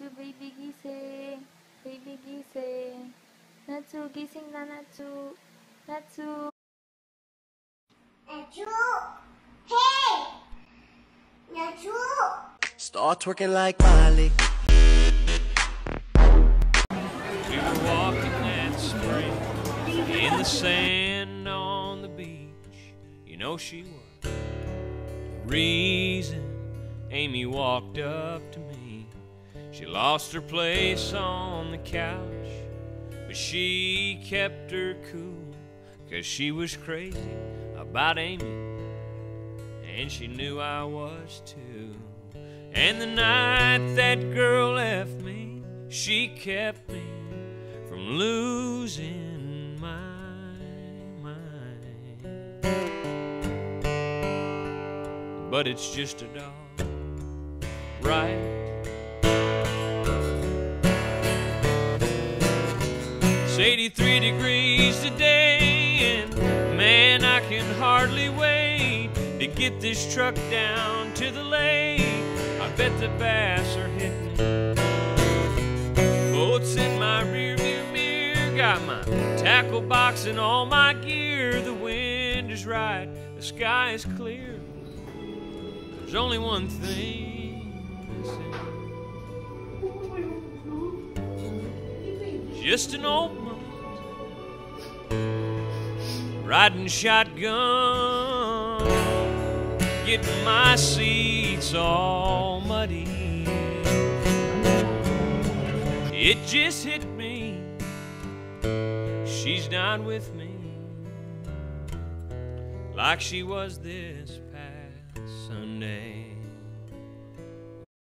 Natsu, baby gising. Baby gising. Natsu, gising na Natsu. Natsu. Natsu. Hey! Natsu. Start twerking like Molly. We were walking that spring in the sand on the beach. You know she was the reason Amy walked up to me. She lost her place on the couch, but she kept her cool, cause she was crazy about Amy, and she knew I was too. And the night that girl left me, she kept me from losing my mind. But it's just a dog, right? It's 83 degrees today, and man, I can hardly wait to get this truck down to the lake. I bet the bass are hitting Boats in my rearview mirror, got my tackle box and all my gear. The wind is right, the sky is clear. There's only one thing missing. Just an old riding shotgun, getting my seats all muddy. It just hit me. She's not with me like she was this past Sunday.